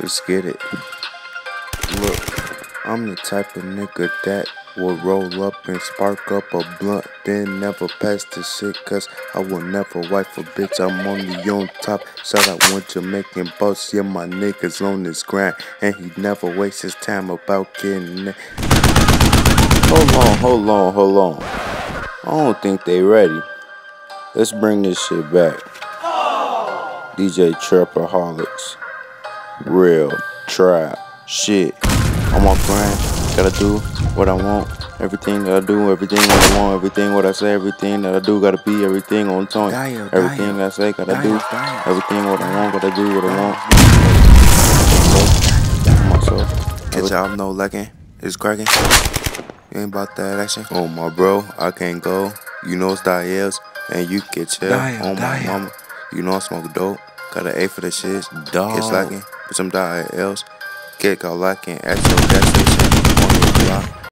Let's get it. Look, I'm the type of nigga that will roll up and spark up a blunt, then never pass the shit, cause I will never wife a bitch. I'm only on top. Shout out one Jamaican boss, yeah, my niggas on this grind, and he never wastes his time about getting it. Hold on, hold on, hold on. I don't think they ready. Let's bring this shit back. DJ Trapaholics. Real trap shit. I'm on grind. Gotta do what I want. Everything that I do, everything what I want, everything what I say, everything that I do, gotta be everything on time. Everything. I say, gotta do. Everything what I want, gotta do what I want. Myself. Get y'all know lacking. It's cracking. You ain't about that action. Oh my bro, I can't go. You know it's Dials, and you get chill. Dial, on my dial. mama. You know I smoke dope. Got an A for the shit. Dog. Get Put some Dials. Get go lacking. At your desk.